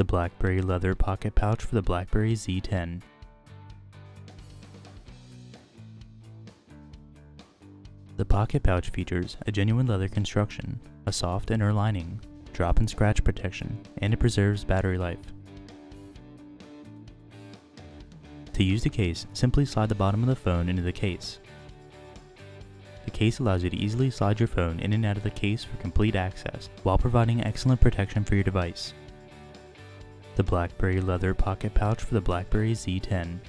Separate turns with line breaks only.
The BlackBerry leather pocket pouch for the BlackBerry Z10. The pocket pouch features a genuine leather construction, a soft inner lining, drop and scratch protection, and it preserves battery life. To use the case, simply slide the bottom of the phone into the case. The case allows you to easily slide your phone in and out of the case for complete access, while providing excellent protection for your device. The BlackBerry leather pocket pouch for the BlackBerry Z10